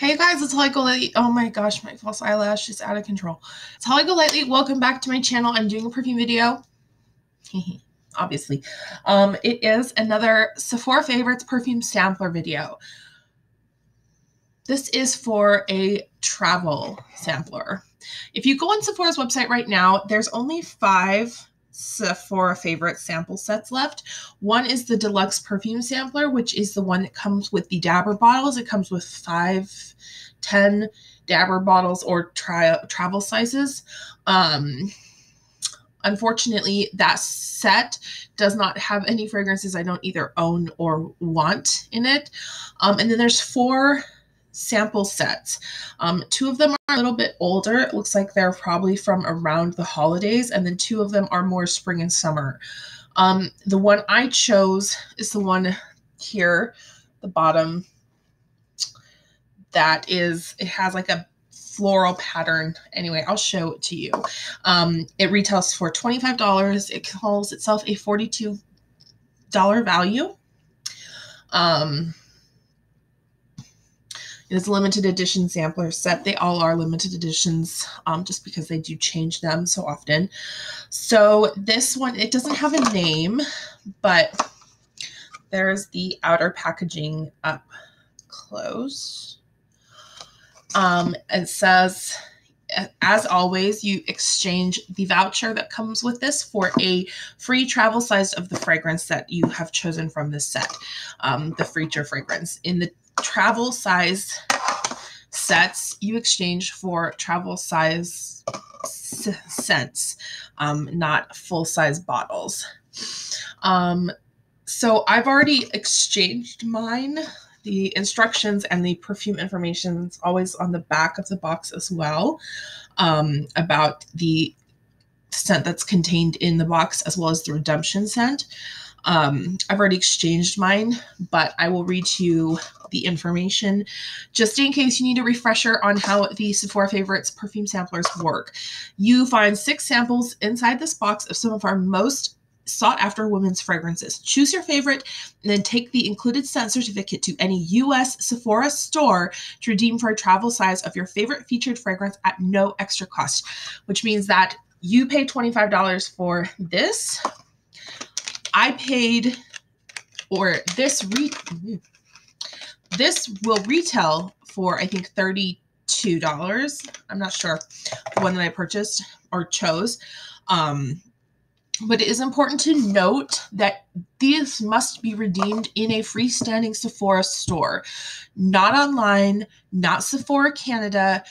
Hey guys, it's Holly Golightly. Oh my gosh, my false eyelash is out of control. It's Holly Golightly. Welcome back to my channel. I'm doing a perfume video. Obviously. Um, it is another Sephora Favorites perfume sampler video. This is for a travel sampler. If you go on Sephora's website right now, there's only five Sephora favorite sample sets left. One is the deluxe perfume sampler, which is the one that comes with the dabber bottles. It comes with five, ten dabber bottles or tri- travel sizes. Um, unfortunately, that set does not have any fragrances I don't either own or want in it. Um, and then there's four sample sets. Um, two of them are a little bit older. It looks like they're probably from around the holidays, and then two of them are more spring and summer. Um, the one I chose is the one here, the bottom, that is, it has like a floral pattern. Anyway, I'll show it to you. Um, it retails for $25. It calls itself a $42 value. Um, it is a limited edition sampler set. They all are limited editions um, just because they do change them so often. So this one, it doesn't have a name, but there's the outer packaging up close. Um, it says, as always, you exchange the voucher that comes with this for a free travel size of the fragrance that you have chosen from this set, um, the feature fragrance. In the travel size sets you exchange for travel size scents, um, not full size bottles. Um, so I've already exchanged mine. The instructions and the perfume information is always on the back of the box as well um, about the scent that's contained in the box as well as the redemption scent. Um, I've already exchanged mine, but I will read to you the information just in case you need a refresher on how the Sephora Favorites perfume samplers work. You find six samples inside this box of some of our most sought after women's fragrances. Choose your favorite and then take the included scent certificate to any US Sephora store to redeem for a travel size of your favorite featured fragrance at no extra cost, which means that you pay $25 for this. I paid, or this re this will retail for I think $32. I'm not sure the one that I purchased or chose. Um, but it is important to note that these must be redeemed in a freestanding Sephora store, not online, not Sephora Canada,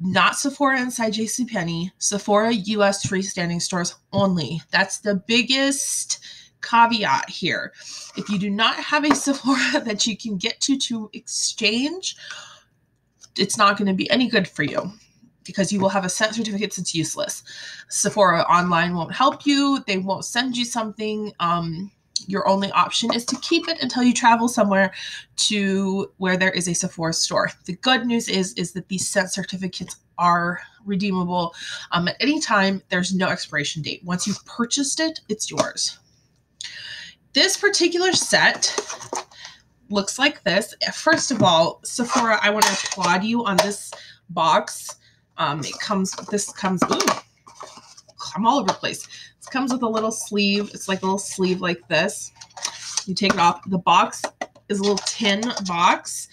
not Sephora inside JCPenney, Sephora US freestanding stores only. That's the biggest caveat here. If you do not have a Sephora that you can get to to exchange, it's not going to be any good for you because you will have a scent certificate that's useless. Sephora online won't help you. They won't send you something. Um, your only option is to keep it until you travel somewhere to where there is a Sephora store. The good news is is that these scent certificates are redeemable um, at any time. There's no expiration date. Once you've purchased it, it's yours. This particular set looks like this. First of all, Sephora, I want to applaud you on this box. Um, it comes, this comes, ooh, I'm all over the place. This comes with a little sleeve. It's like a little sleeve like this. You take it off. The box is a little tin box.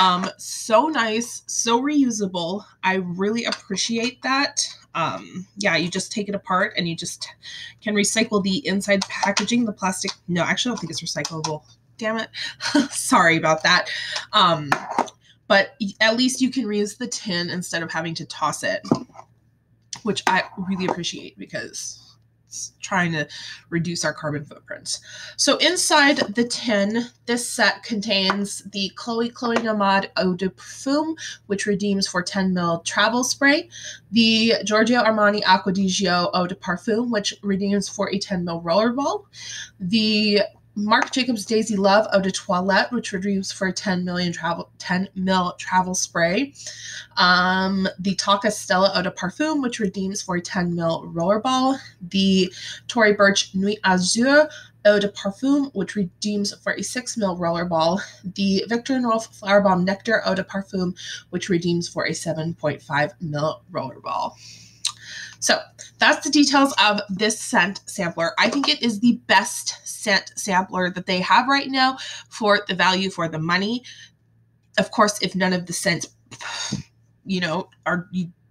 Um, so nice, so reusable. I really appreciate that um, yeah, you just take it apart and you just can recycle the inside packaging, the plastic. No, actually, I don't think it's recyclable. Damn it. Sorry about that. Um, but at least you can reuse the tin instead of having to toss it, which I really appreciate because trying to reduce our carbon footprints. So inside the tin, this set contains the Chloe Chloe Nomade Eau de Parfum, which redeems for 10 ml travel spray, the Giorgio Armani Acqua di Gio Eau de Parfum, which redeems for a 10 ml rollerball, the Marc Jacobs Daisy Love Eau de Toilette, which redeems for a 10 million travel 10 mil travel spray. Um, the Tocca Stella Eau de Parfum, which redeems for a 10 mil rollerball. The Tory Burch Nuit Azure Eau de Parfum, which redeems for a 6 ml rollerball. The Viktor and Rolf Flower Bomb Nectar Eau de Parfum, which redeems for a 7.5 ml rollerball. So that's the details of this scent sampler. I think it is the best scent sampler that they have right now for the value for the money. Of course, if none of the scents, you know, are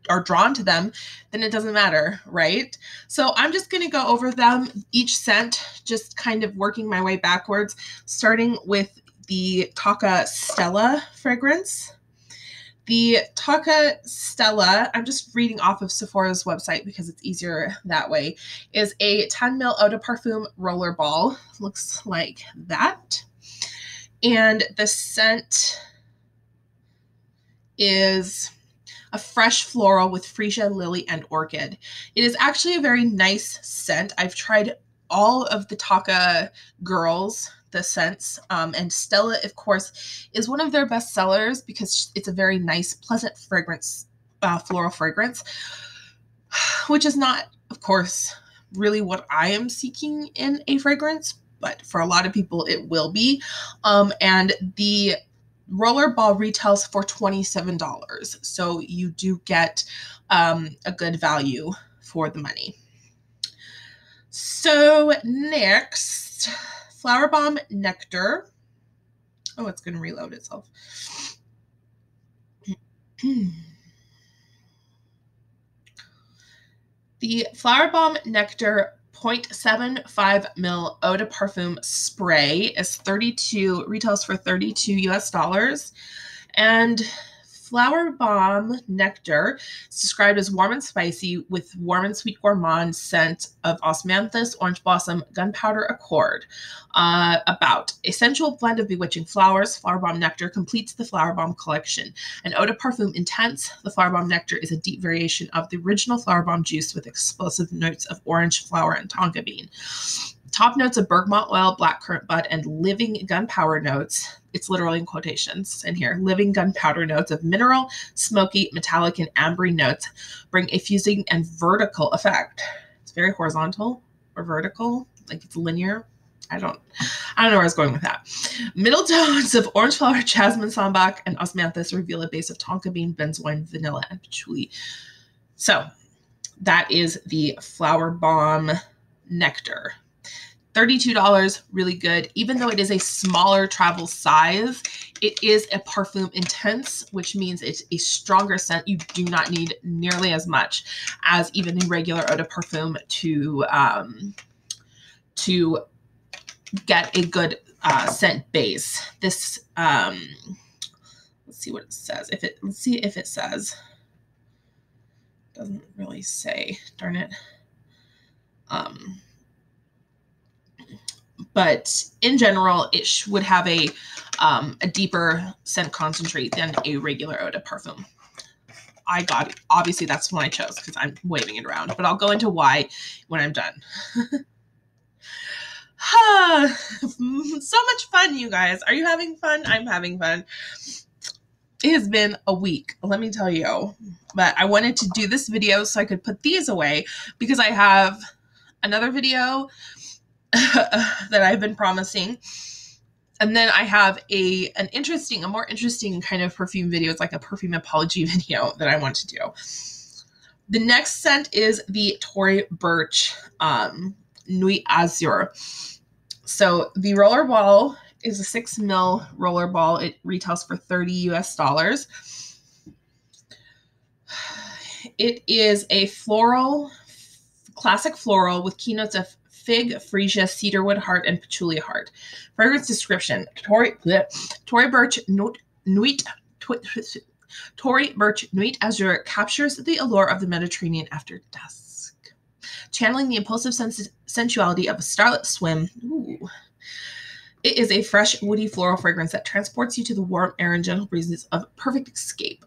are drawn to them, then it doesn't matter, right? So I'm just going to go over them each scent, just kind of working my way backwards, starting with the Tocca Stella fragrance. The Tocca Stella, I'm just reading off of Sephora's website because it's easier that way, is a 10 ml eau de parfum roller ball. Looks like that. And the scent is a fresh floral with freesia, lily, and orchid. It is actually a very nice scent. I've tried all of the Tocca girls the scents. Um, and Stella, of course, is one of their best sellers because it's a very nice, pleasant fragrance, uh, floral fragrance, which is not, of course, really what I am seeking in a fragrance, but for a lot of people, it will be. Um, and the rollerball retails for $27. So you do get um, a good value for the money. So, next Flower Bomb Nectar. Oh, it's going to reload itself. the Flower Bomb Nectar 0.75 mil eau de parfum spray is 32 retails for 32 US dollars and Flower Bomb Nectar is described as warm and spicy with warm and sweet gourmand scent of osmanthus, orange blossom, gunpowder accord. Uh, about essential blend of bewitching flowers, Flower Bomb Nectar completes the Flower Bomb collection. An eau de parfum intense, the Flower Bomb Nectar is a deep variation of the original Flower Bomb juice with explosive notes of orange flower and tonka bean. Top notes of bergamot oil, blackcurrant bud, and living gunpowder notes. It's literally in quotations in here. Living gunpowder notes of mineral, smoky, metallic, and ambery notes bring a fusing and vertical effect. It's very horizontal or vertical, like it's linear. I don't, I don't know where I was going with that. Middle tones of orange flower, jasmine, sambac, and osmanthus reveal a base of tonka bean, benzoin, vanilla, and patchouli. So that is the flower bomb nectar. $32, really good. Even though it is a smaller travel size, it is a perfume intense, which means it's a stronger scent. You do not need nearly as much as even a regular eau de parfum to um, to get a good uh, scent base. This um, let's see what it says. If it let's see if it says doesn't really say. Darn it. Um, but in general, it would have a um, a deeper scent concentrate than a regular eau de parfum. I got it. Obviously, that's one I chose because I'm waving it around, but I'll go into why when I'm done. so much fun, you guys. Are you having fun? I'm having fun. It has been a week, let me tell you. But I wanted to do this video so I could put these away because I have another video that I've been promising. And then I have a an interesting, a more interesting kind of perfume video. It's like a perfume apology video that I want to do. The next scent is the Tory Burch um, Nuit Azure. So the roller ball is a six mil roller ball. It retails for 30 US dollars. It is a floral, classic floral with keynotes of fig, freesia, cedarwood heart, and patchouli heart. Fragrance description: Tory, bleh, Tory Burch Nuit. Tory Burch, Nuit Azure captures the allure of the Mediterranean after dusk, channeling the impulsive sens- sensuality of a starlit swim. Ooh. It is a fresh, woody floral fragrance that transports you to the warm air and gentle breezes of perfect escape.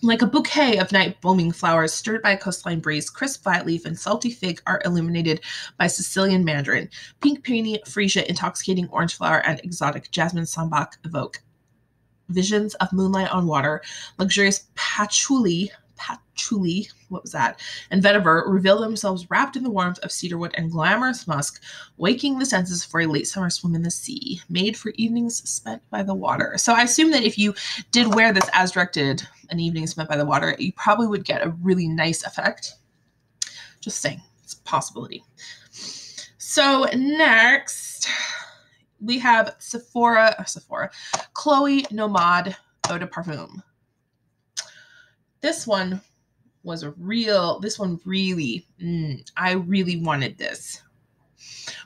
Like a bouquet of night booming flowers stirred by a coastline breeze, crisp leaf and salty fig are illuminated by Sicilian mandarin. Pink peony, freesia, intoxicating orange flower, and exotic jasmine sambac evoke visions of moonlight on water, luxurious patchouli patchouli, what was that, and vetiver reveal themselves wrapped in the warmth of cedarwood and glamorous musk, waking the senses for a late summer swim in the sea, made for evenings spent by the water. So I assume that if you did wear this as directed, an evening spent by the water, you probably would get a really nice effect. Just saying, it's a possibility. So next, we have Sephora, Sephora, Chloe Nomade Eau de Parfum. This one was a real, this one really, mm, I really wanted this.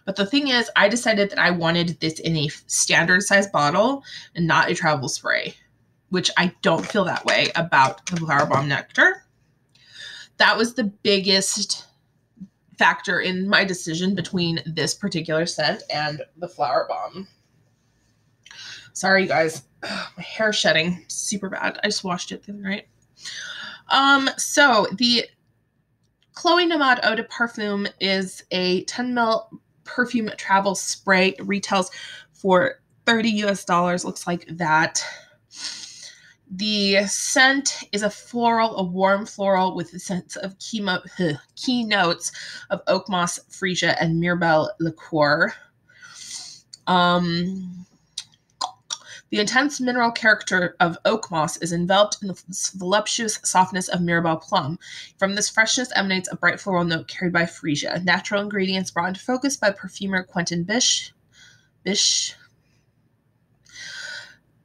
But the thing is, I decided that I wanted this in a standard size bottle and not a travel spray, which I don't feel that way about the Flower Bomb Nectar. That was the biggest factor in my decision between this particular scent and the Flower Bomb. Sorry, you guys. Ugh, my hair shedding super bad. I just washed it the other night. Um, so the Chloe Nomad Eau de Parfum is a 10 ml perfume travel spray. It retails for 30 US dollars. Looks like that. The scent is a floral, a warm floral with a sense of key, mo- key notes of oak moss, freesia, and mirabelle liqueur. Um, the intense mineral character of oak moss is enveloped in the voluptuous softness of Mirabelle plum. From this freshness emanates a bright floral note carried by freesia, natural ingredients brought into focus by perfumer Quentin Bisch. Bisch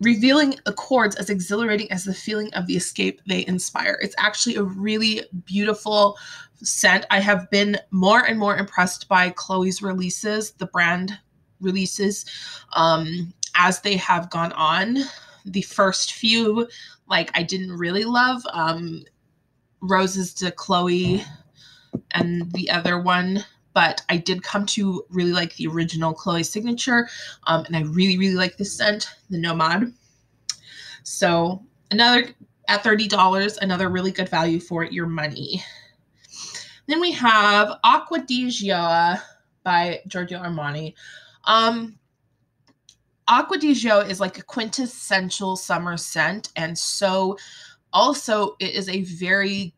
revealing accords as exhilarating as the feeling of the escape they inspire. It's actually a really beautiful scent. I have been more and more impressed by Chloe's releases, the brand releases, um, as they have gone on. The first few, like, I didn't really love. Um, Roses to Chloe and the other one but I did come to really like the original Chloe signature, um, and I really, really like this scent, the Nomad. So another at $30, another really good value for your money. Then we have Acqua di Gio by Giorgio Armani. Um, Acqua di Gio is like a quintessential summer scent, and so also it is a very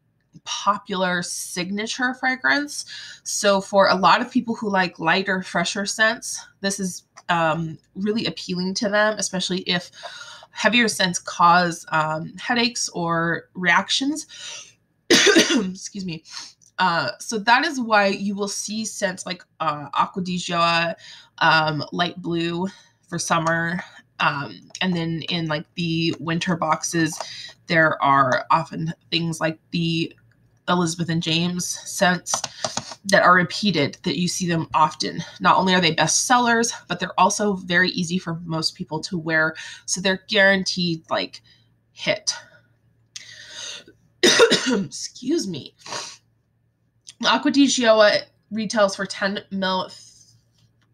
popular signature fragrance. So for a lot of people who like lighter, fresher scents, this is um, really appealing to them, especially if heavier scents cause um, headaches or reactions. Excuse me. Uh, so that is why you will see scents like uh, Acqua di um, light blue for summer, um, and then in like the winter boxes, there are often things like the Elizabeth and James scents that are repeated that you see them often. Not only are they best sellers, but they're also very easy for most people to wear. So they're guaranteed like hit. Excuse me. Acqua di Gio retails for 10 mil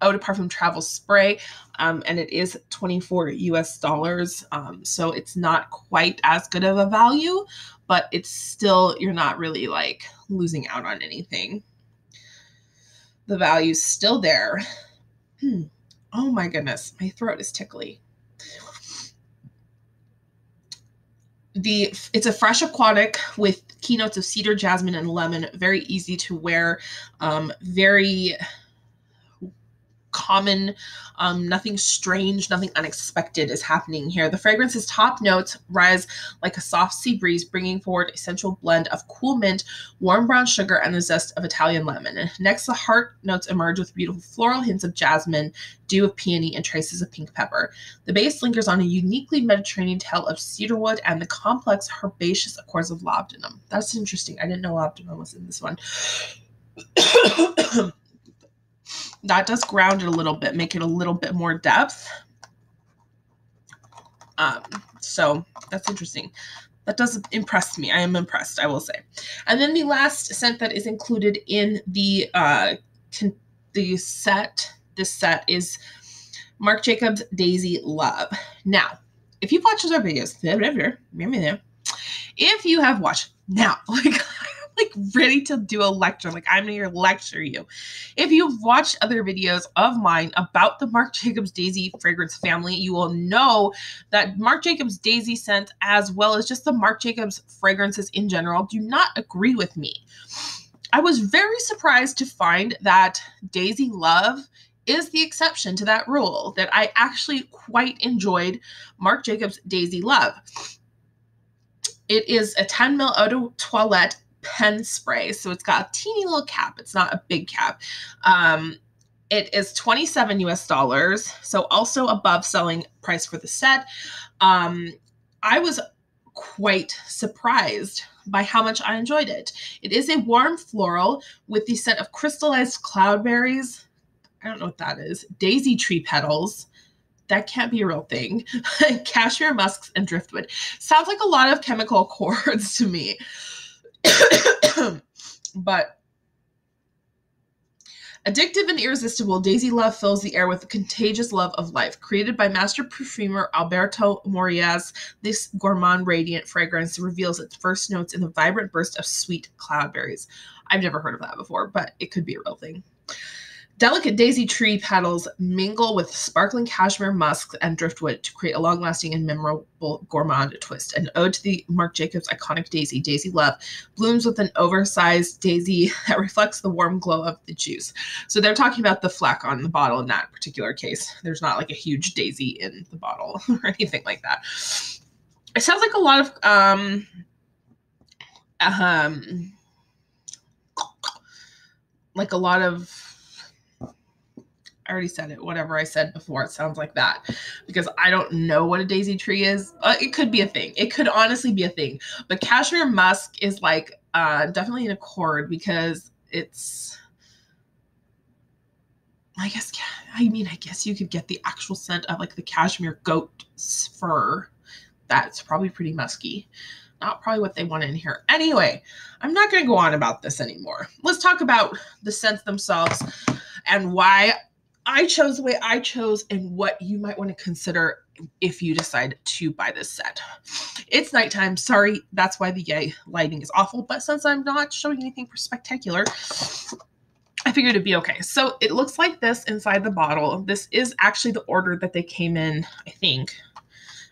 eau de parfum travel spray. Um, and it is 24 us dollars. Um, so it's not quite as good of a value but it's still you're not really like losing out on anything. The value's still there. Hmm. oh my goodness my throat is tickly. The it's a fresh aquatic with keynotes of cedar jasmine and lemon. Very easy to wear. Um, very common, um, nothing strange, nothing unexpected is happening here. The fragrance's top notes rise like a soft sea breeze, bringing forward a sensual blend of cool mint, warm brown sugar, and the zest of Italian lemon. Next, the heart notes emerge with beautiful floral hints of jasmine, dew of peony, and traces of pink pepper. The base lingers on a uniquely Mediterranean tale of cedarwood and the complex herbaceous accords of labdanum. That's interesting. I didn't know labdanum was in this one. That does ground it a little bit, make it a little bit more depth. Um, so that's interesting. That does impress me. I am impressed, I will say. And then the last scent that is included in the uh, the set, this set is Marc Jacobs Daisy Love. Now, if you've watched our videos, if you have watched now, like like ready to do a lecture. Like I'm to lecture you. If you've watched other videos of mine about the Marc Jacobs Daisy fragrance family, you will know that Marc Jacobs Daisy scent, as well as just the Marc Jacobs fragrances in general, do not agree with me. I was very surprised to find that Daisy Love is the exception to that rule, that I actually quite enjoyed Marc Jacobs Daisy Love. It is a 10 ml eau de toilette pen spray. So it's got a teeny little cap. It's not a big cap. Um, it is 27 US dollars. So also above selling price for the set. Um, I was quite surprised by how much I enjoyed it. It is a warm floral with the scent of crystallized cloudberries. I don't know what that is. Daisy tree petals. That can't be a real thing. Cashmere musks and driftwood. Sounds like a lot of chemical accords to me. but Addictive and irresistible, Daisy Love fills the air with the contagious love of life. Created by master perfumer Alberto Morillas, this gourmand radiant fragrance reveals its first notes in a vibrant burst of sweet cloudberries. I've never heard of that before, but it could be a real thing. Delicate daisy tree petals mingle with sparkling cashmere musk and driftwood to create a long lasting and memorable gourmand twist. An ode to the Marc Jacobs iconic daisy, Daisy Love, blooms with an oversized daisy that reflects the warm glow of the juice. So they're talking about the fleck on the bottle in that particular case. There's not like a huge daisy in the bottle or anything like that. It sounds like a lot of um um like a lot of I already said it. Whatever I said before, it sounds like that because I don't know what a daisy tree is. Uh, it could be a thing. It could honestly be a thing. But cashmere musk is like uh, definitely an accord because it's. I guess. I mean, I guess you could get the actual scent of like the cashmere goat fur. That's probably pretty musky. Not probably what they want in here. Anyway, I'm not going to go on about this anymore. Let's talk about the scents themselves and why I chose the way I chose and what you might want to consider if you decide to buy this set. It's nighttime. Sorry, that's why the lighting is awful. But since I'm not showing anything spectacular, I figured it'd be okay. So it looks like this inside the bottle. This is actually the order that they came in, I think.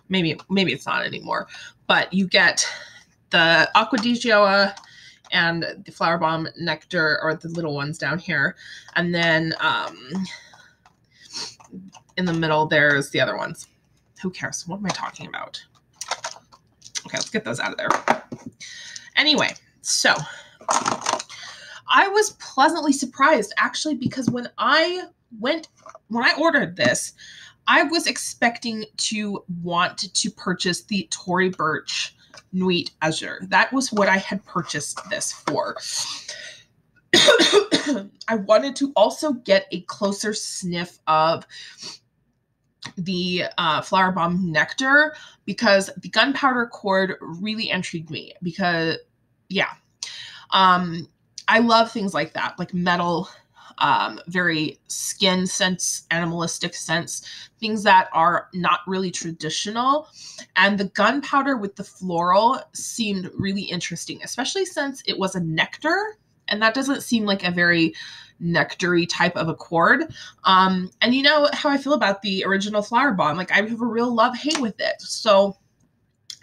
Maybe maybe it's not anymore. But you get the Acqua di and the Flower Bomb Nectar, or the little ones down here. And then um, in the middle, there's the other ones. Who cares? What am I talking about? Okay, let's get those out of there. Anyway, so I was pleasantly surprised actually because when I went, when I ordered this, I was expecting to want to purchase the Tory Burch Nuit Azure. That was what I had purchased this for. I wanted to also get a closer sniff of the uh, flower bomb nectar because the gunpowder cord really intrigued me because yeah. Um i love things like that like metal um very skin sense animalistic sense things that are not really traditional. And the gunpowder with the floral seemed really interesting especially since it was a nectar and that doesn't seem like a very nectary type of accord. Um, and you know how I feel about the original flower bomb. Like I have a real love hate with it. So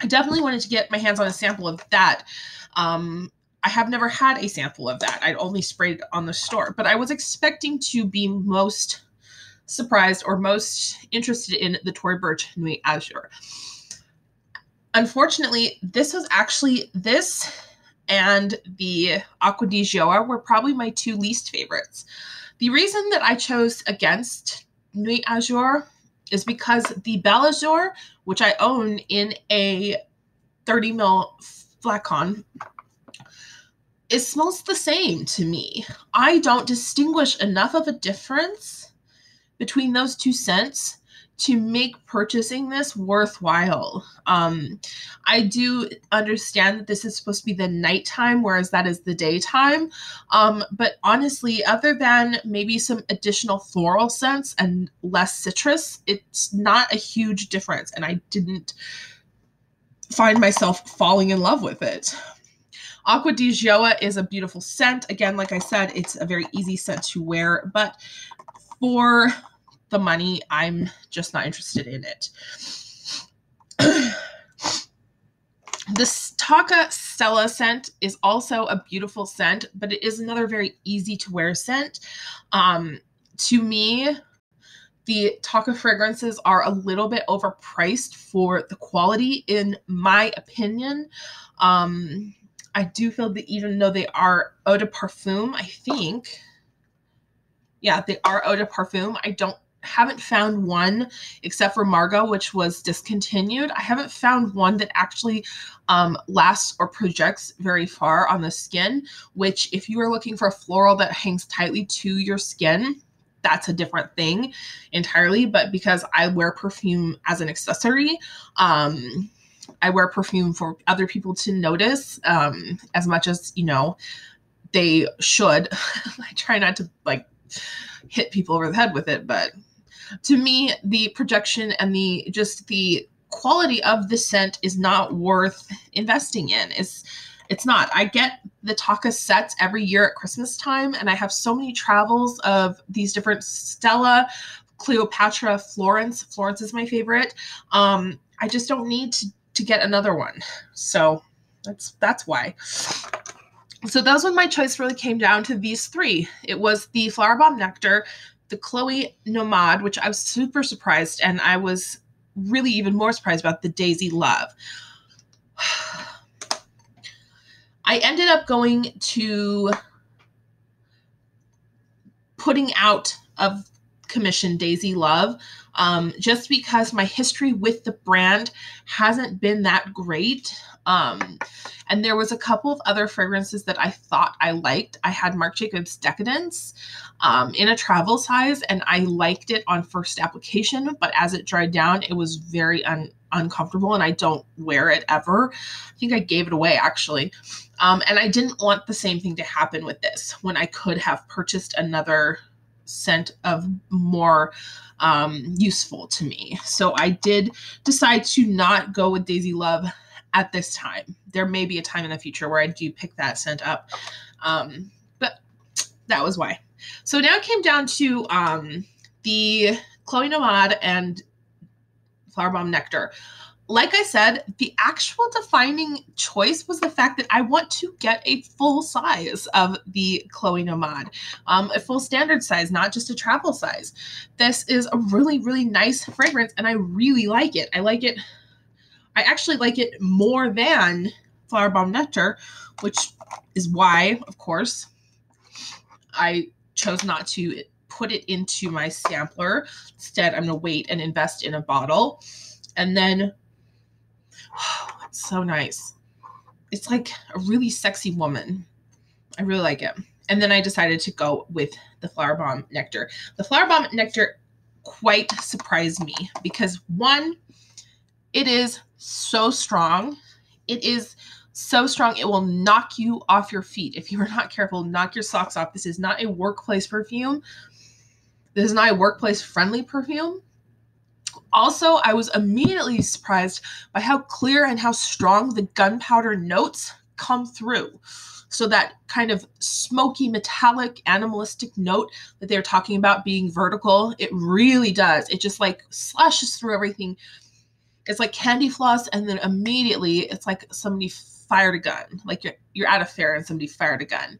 I definitely wanted to get my hands on a sample of that. Um, I have never had a sample of that. I'd only sprayed it on the store, but I was expecting to be most surprised or most interested in the Tory Burch Nuit Azure. Unfortunately, this was actually this and the Acqua di Gioia were probably my two least favorites. The reason that I chose against Nuit Azure is because the Belle Azure, which I own in a 30 mil flacon, it smells the same to me. I don't distinguish enough of a difference between those two scents to make purchasing this worthwhile. Um, I do understand that this is supposed to be the nighttime, whereas that is the daytime. Um, but honestly, other than maybe some additional floral scents and less citrus, it's not a huge difference. And I didn't find myself falling in love with it. Acqua di Gioia is a beautiful scent. Again, like I said, it's a very easy scent to wear, but for the money, I'm just not interested in it. this Tocca Stella scent is also a beautiful scent, but it is another very easy to wear scent. Um, to me, the Tocca fragrances are a little bit overpriced for the quality, in my opinion. Um, I do feel that even though they are eau de parfum, I think, yeah, they are eau de parfum. I don't haven't found one except for Margot, which was discontinued. I haven't found one that actually um, lasts or projects very far on the skin. Which, if you are looking for a floral that hangs tightly to your skin, that's a different thing entirely. But because I wear perfume as an accessory, um, I wear perfume for other people to notice um, as much as, you know, they should. I try not to like hit people over the head with it, but to me, the projection and the just the quality of the scent is not worth investing in. It's it's not. I get the Tocca sets every year at Christmas time, and I have so many travels of these different Stella, Cleopatra, Florence. Florence is my favorite. Um, I just don't need to to get another one. So that's that's why. So that was when my choice really came down to these three. It was the Flower Bomb Nectar, the Chloe Nomad, which I was super surprised, and I was really even more surprised about the Daisy Love. I ended up going to putting out of commission Daisy Love um, just because my history with the brand hasn't been that great. Um, and there was a couple of other fragrances that I thought I liked. I had Marc Jacobs Decadence um, in a travel size, and I liked it on first application, but as it dried down, it was very un- uncomfortable, and I don't wear it ever. I think I gave it away actually. Um, and I didn't want the same thing to happen with this when I could have purchased another scent of more um, useful to me. So I did decide to not go with Daisy Love at this time. There may be a time in the future where I do pick that scent up. Um, but that was why. So now it came down to um, the Chloe Nomade and Flower Bomb Nectar like I said, the actual defining choice was the fact that I want to get a full size of the Chloe Nomad, um, a full standard size, not just a travel size. This is a really, really nice fragrance, and I really like it. I like it. I actually like it more than Flower Bomb Nectar, which is why, of course, I chose not to put it into my sampler. Instead, I'm going to wait and invest in a bottle. And then It's so nice. It's like a really sexy woman. I really like it. And then I decided to go with the Flower Bomb Nectar. The Flower Bomb Nectar quite surprised me because one, it is so strong. It is so strong it will knock you off your feet if you are not careful knock your socks off this is not a workplace perfume this is not a workplace friendly perfume also, I was immediately surprised by how clear and how strong the gunpowder notes come through. So, that kind of smoky, metallic, animalistic note that they're talking about being vertical, it really does. It just like slashes through everything. It's like candy floss, and then immediately it's like somebody fired a gun. Like you're, you're at a fair and somebody fired a gun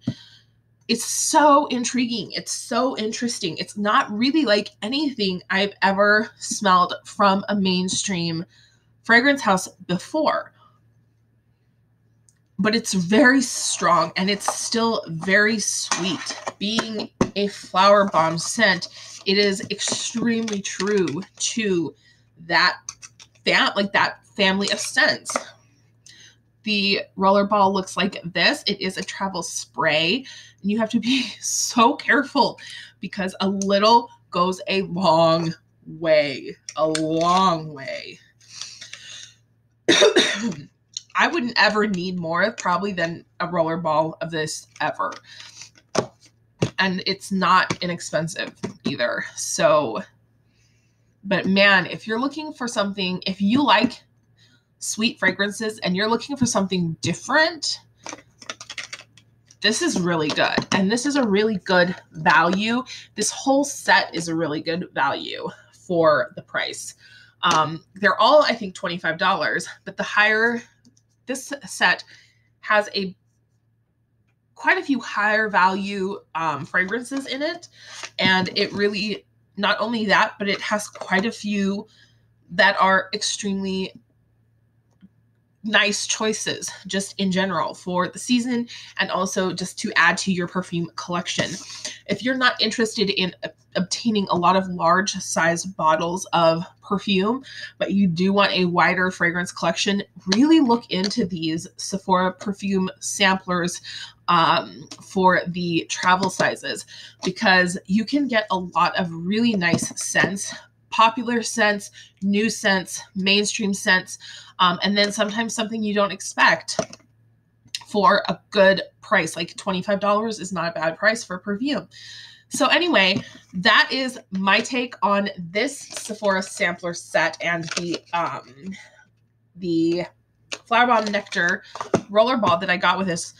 it's so intriguing. It's so interesting. It's not really like anything I've ever smelled from a mainstream fragrance house before. But it's very strong and it's still very sweet. Being a flower bomb scent, it is extremely true to that fam- like that family of scents. The rollerball looks like this. It is a travel spray and you have to be so careful because a little goes a long way. A long way. I wouldn't ever need more probably than a roller ball of this ever. And it's not inexpensive either. So, but man, if you're looking for something, if you like sweet fragrances and you're looking for something different, this is really good. And this is a really good value. This whole set is a really good value for the price. Um, they're all, I think, $25, but the higher this set has a quite a few higher value um, fragrances in it. And it really, not only that, but it has quite a few that are extremely nice choices just in general for the season and also just to add to your perfume collection. If you're not interested in obtaining a lot of large size bottles of perfume, but you do want a wider fragrance collection, really look into these Sephora perfume samplers um, for the travel sizes because you can get a lot of really nice scents popular scents, new scents, mainstream scents, um, and then sometimes something you don't expect for a good price. Like $25 is not a bad price for perfume. So anyway, that is my take on this Sephora sampler set and the um the flower bomb nectar roller ball that I got with this.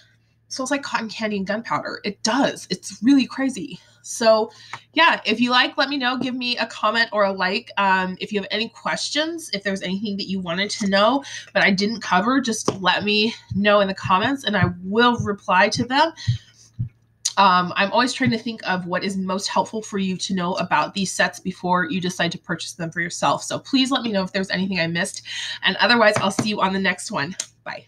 Smells like cotton candy and gunpowder. It does. It's really crazy. So, yeah, if you like, let me know. Give me a comment or a like. Um, if you have any questions, if there's anything that you wanted to know but I didn't cover, just let me know in the comments and I will reply to them. Um, I'm always trying to think of what is most helpful for you to know about these sets before you decide to purchase them for yourself. So please let me know if there's anything I missed. And otherwise, I'll see you on the next one. Bye.